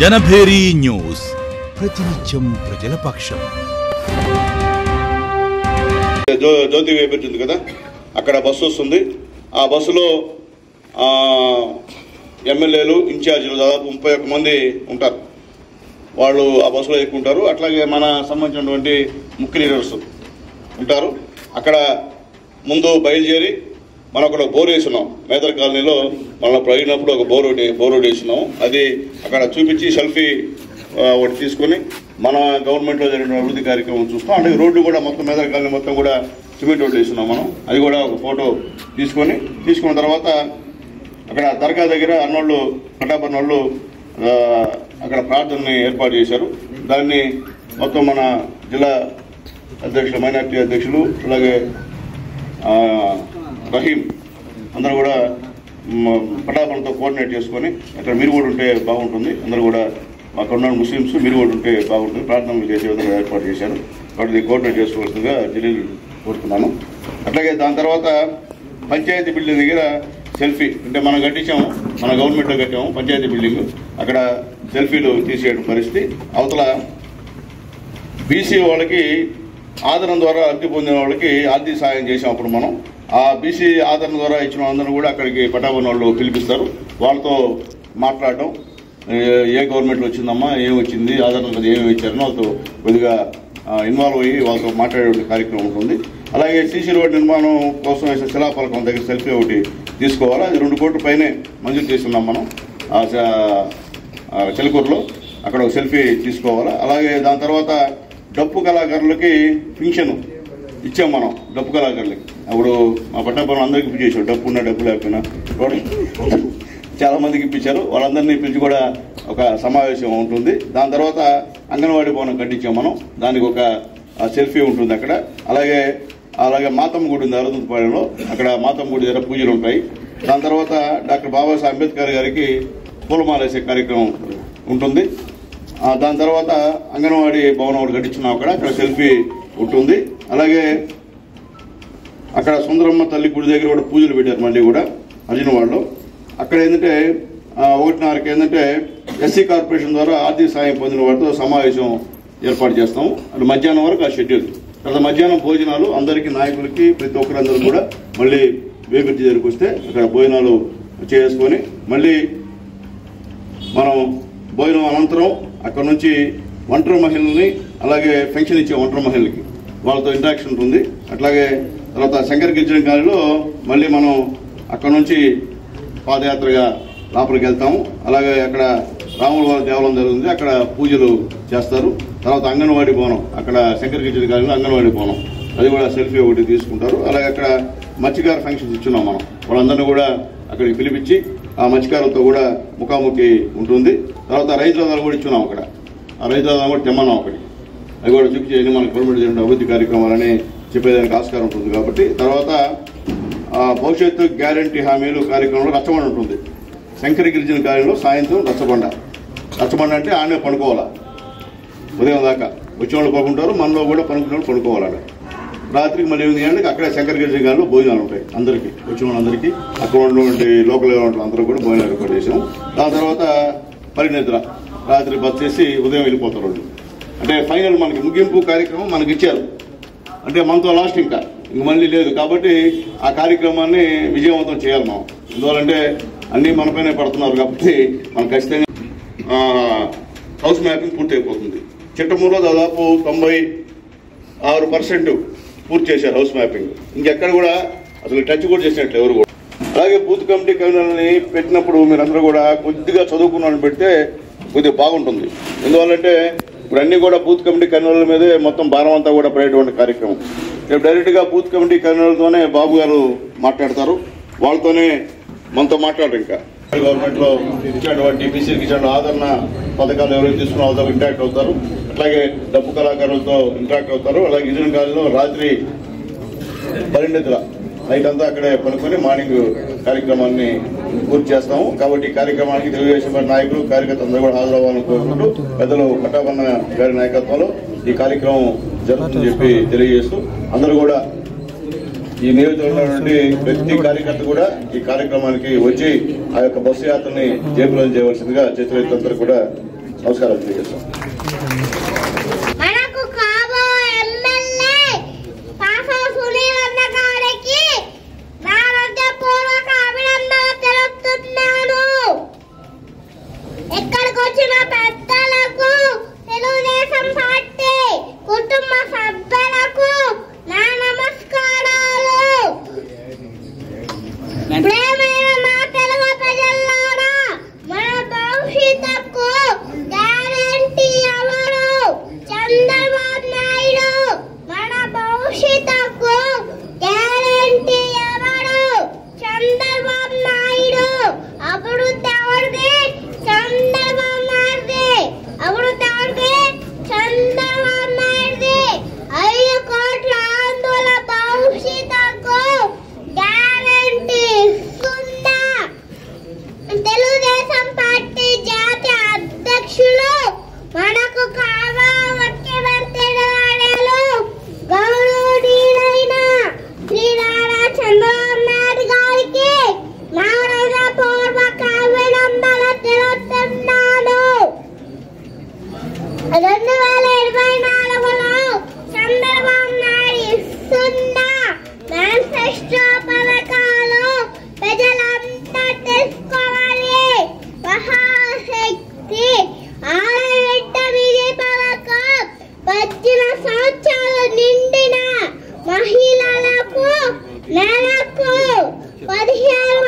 Janabheri news. ప్రతినిత్యం ప్రజల పక్షం జ్యోతి వేపెట్టింది ఉంది కదా? అక్కడ బస్సు వస్తుంది. ఆ బస్సులో ఎమ్మెల్యేలు ఇన్ఛార్జీలు దాదాపు ముప్పై ఒక్క మంది ఉంటారు. వాళ్ళు ఆ బస్సులో ఎక్కుంటారు. అట్లాగే మన సంబంధించినటువంటి ముఖ్య లీడర్స్ ఉంటారు. అక్కడ ముందు బయలుదేరి మనం అక్కడ బోర్ వేసినాం. మేదర్ కాలనీలో మనం పోయినప్పుడు ఒక బోర్ ఒకటి బోర్ ఒకటి వేసినాం. అది అక్కడ చూపించి సెల్ఫీ ఒకటి తీసుకొని మన గవర్నమెంట్లో జరిగిన అభివృద్ధి కార్యక్రమం చూస్తాం. అంటే రోడ్డు కూడా మొత్తం మేదర్ కాలనీ మొత్తం కూడా సిమెంట్ రోడ్డు వేసినాం మనం. అది కూడా ఒక ఫోటో తీసుకొని తీసుకున్న తర్వాత అక్కడ దర్గా దగ్గర అన్నోళ్ళు పటాపన్నోళ్ళు ఆ, అక్కడ ప్రార్థనని ఏర్పాటు చేశారు. దాన్ని మొత్తం మన జిల్లా అధ్యక్షులు మైనార్టీ అధ్యక్షులు అలాగే రహీం. అందరూ కూడా పటాపంతో కోఆర్డినేట్ చేసుకొని అక్కడ మీరు కూడా ఉంటే బాగుంటుంది. అందరూ కూడా అక్కడ ఉన్న ముస్లిమ్స్ మీరు కూడా ఉంటే బాగుంటుంది. ప్రార్థనలు చేసే విధంగా ఏర్పాటు చేశారు. వాటిని కోఆర్డినేట్ చేసుకోవాల్సిందిగా ఢిల్లీ కోరుతున్నాను. అట్లాగే దాని తర్వాత పంచాయతీ బిల్డింగ్ దగ్గర సెల్ఫీ అంటే మనం కట్టించాము మన గవర్నమెంట్లో కట్టాము పంచాయతీ బిల్డింగ్. అక్కడ సెల్ఫీలు తీసేయడం పరిస్థితి. అవతల బీసీ వాళ్ళకి ఆదరణ ద్వారా లబ్ధి పొందిన వాళ్ళకి ఆర్థిక సాయం చేసాం అప్పుడు మనం. ఆ బీసీ ఆదరణ ద్వారా ఇచ్చిన వాళ్ళందరూ కూడా అక్కడికి పటాబన్ వాళ్ళు పిలిపిస్తారు. వాళ్ళతో మాట్లాడడం ఏ- గవర్నమెంట్ వచ్చిందమ్మా ఏం వచ్చింది ఆదరణ ఏమి ఇచ్చారని వాళ్ళతో కొద్దిగా ఇన్వాల్వ్ అయ్యి వాళ్ళతో మాట్లాడే కార్యక్రమం ఉంటుంది. అలాగే సీసీ రోడ్ నిర్మాణం కోసం వేసే శిలాఫలకం దగ్గర సెల్ఫీ ఒకటి తీసుకోవాలి? అది రెండు కోట్ల పైనే మంజూరు చేస్తున్నాం మనం. ఆ అక్కడ ఒక సెల్ఫీ తీసుకోవాలి? అలాగే దాని తర్వాత డప్పు కళాకారులకి పింఛను ఇచ్చాం మనం డప్పు కళాకారులకి. అప్పుడు మా పట్టాపురం అందరికి ఇప్పించేసాం డబ్బు ఉన్నా డబ్బు లేకపోయినా. చాలా మందికి ఇప్పించారు. వాళ్ళందరినీ పిలిచి కూడా ఒక సమావేశం ఉంటుంది. దాని తర్వాత అంగన్వాడీ భవనం కట్టించాం మనం. దానికి ఒక సెల్ఫీ ఉంటుంది అక్కడ. అలాగే అలాగే మాతమ్మ గుడి ఉంది అక్కడ మాతమ్మ గుడి దగ్గర పూజలు ఉంటాయి. దాని తర్వాత డాక్టర్ బాబాసాహెబ్ అంబేద్కర్ గారికి పూలమాల వేసే కార్యక్రమం ఉంటుంది. దాని తర్వాత అంగన్వాడీ భవనం ఒకటి కట్టించున్నాం అక్కడ. అక్కడ సెల్ఫీ ఉంటుంది. అలాగే అక్కడ సుందరమ్మ తల్లి గుడి దగ్గర కూడా పూజలు పెట్టారు మళ్ళీ కూడా అర్జునవాడలో అక్కడ ఏంటంటే ఒకటిన్నరకి ఏంటంటే ఎస్సీ కార్పొరేషన్ ద్వారా ఆర్థిక సాయం పొందిన వారితో సమావేశం ఏర్పాటు చేస్తాం అది మధ్యాహ్నం వరకు ఆ షెడ్యూల్. తర్వాత మధ్యాహ్నం భోజనాలు అందరికీ నాయకులకి ప్రతి ఒక్కరందరూ కూడా మళ్ళీ వేగుర్తి దగ్గరికి వస్తే అక్కడ భోజనాలు చేసుకొని మళ్ళీ మనం భోజనం అనంతరం అక్కడ నుంచి ఒంటరి మహిళల్ని అలాగే పెన్షన్ ఇచ్చే ఒంటరి మహిళలకి వాళ్ళతో ఇంటరాక్షన్ ఉంటుంది. అట్లాగే తర్వాత శంకర్ గిరిజన కాలనీలో మళ్ళీ మనం అక్కడ నుంచి పాదయాత్రగా లోపలికి వెళ్తాము. అలాగే అక్కడ రాముల వారి దేవాలయం జరుగుతుంది. అక్కడ పూజలు చేస్తారు. తర్వాత అంగన్వాడీ భవనం. అక్కడ శంకర్ గిరిజన కాలనీలో అంగన్వాడీ భవనం. అది కూడా సెల్ఫీ ఒకటి తీసుకుంటారు. అలాగే అక్కడ మత్స్యకార ఫంక్షన్స్ ఇచ్చున్నాం మనం. వాళ్ళందరినీ కూడా అక్కడికి పిలిపించి ఆ మత్స్యకారులతో కూడా ముఖాముఖి ఉంటుంది. తర్వాత రైతు రథాలు కూడా ఇచ్చున్నాం అక్కడ. ఆ రైతు రథాలు కూడా తెమ్మన్నాం అక్కడికి. అవి కూడా చూపించి మన గవర్నమెంట్ జరిగిన అభివృద్ధి కార్యక్రమాలని చెప్పేదానికి ఆస్కారం ఉంటుంది కాబట్టి తర్వాత ఆ, భవిష్యత్తు గ్యారంటీ హామీలు కార్యక్రమంలో రచ్చబండ ఉంటుంది. శంకర గిరిజన కార్యంలో సాయంత్రం రచ్చబండ. రచ్చబండ అంటే ఆమె పడుకోవాలా? ఉదయం దాకా. వచ్చిన వాళ్ళు పడుకుంటారు మనలో కూడా పనుకునే వాళ్ళు పడుకోవాలి రాత్రికి మళ్ళీ ఎనిమిది గంటలకు అక్కడే శంకర గిరిజన గారిలో భోజనాలు ఉంటాయి అందరికీ. వచ్చిన వాళ్ళందరికీ అక్కడ ఉన్నటువంటి లోకల్ ఉన్నటువంటి అందరూ కూడా భోజనాలు ఏర్పాటు చేసాం దాని తర్వాత పరినిద్ర. రాత్రి బస్ చేసి ఉదయం వెళ్ళిపోతారు అంటే ఫైనల్ మనకి ముగింపు కార్యక్రమం మనకి ఇచ్చారు. అంటే మనతో లాస్ట్ ఇంకా. ఇంక మళ్ళీ లేదు. కాబట్టి ఆ కార్యక్రమాన్ని విజయవంతం చేయాలి మనం. ఎందువల్లంటే అన్నీ మనపైనే పడుతున్నారు కాబట్టి మనం ఖచ్చితంగా హౌస్ మ్యాపింగ్ పూర్తి అయిపోతుంది చిట్టమూరులో దాదాపు తొంభై ఆరు పర్సెంట్ పూర్తి చేశారు హౌస్ మ్యాపింగ్. ఇంకెక్కడ కూడా అసలు టచ్ కూడా చేసినట్లు ఎవరు కూడా. అలాగే బూత్ కమిటీ కన్వీనర్ని పెట్టినప్పుడు మీరందరూ కూడా కొద్దిగా చదువుకున్న పెడితే కొద్దిగా బాగుంటుంది. ఎందువల్లంటే ఇప్పుడు అన్ని కూడా బూత్ కమిటీ కన్వీనర్ల మీదే మొత్తం భారం అంతా కూడా పడేటువంటి కార్యక్రమం. రేపు డైరెక్ట్గా బూత్ కమిటీ కన్వీనర్లతోనే బాబు గారు మాట్లాడతారు. వాళ్ళతోనే మనతో మాట్లాడరు ఇంకా. గవర్నమెంట్లో ఇచ్చినటువంటి బీసీకి ఇచ్చిన ఆదరణ పథకాలు ఎవరైతే తీసుకున్న వాళ్ళతో ఇంటరాక్ట్ అవుతారు. అట్లాగే డబ్బు కళాకారులతో ఇంటరాక్ట్ అవుతారు. అలాగే ఇంజనీరింగ్ కాలేజీలో రాత్రి పరిణితుల నైట్ అంతా అక్కడే పనుకొని మార్నింగ్ కార్యక్రమాన్ని పూర్తి చేస్తాము. కాబట్టి ఈ కార్యక్రమానికి తెలుగుదేశం పార్టీ నాయకులు కార్యకర్తలు అందరూ కూడా హాజరవ్వాలని కోరుకుంటూ పెద్దలు పట్టాపన్న గారి నాయకత్వంలో ఈ కార్యక్రమం జరుగుతుందని చెప్పి తెలియజేస్తూ అందరూ కూడా ఈ నియోజకవర్గంలో నుండి ప్రతి కార్యకర్త కూడా ఈ కార్యక్రమానికి వచ్చి ఆ యొక్క బస్సు యాత్రని జయప్రదం చేయవలసిందిగా చేతులందరూ కూడా నమస్కారం తెలియజేస్తాం. రెండు వేల ఇరవై నాలుగులో చంద్రబాబు నాయుడు ఇస్తున్న మేనిఫెస్టో పథకాలు ప్రజలంతా తెలుసుకోవాలి. మహాశక్తి ఆడబిడ్డ విజయ పథకం పద్దెనిమిది సంవత్సరాలు నిండిన మహిళలకు నెలకు పదిహేను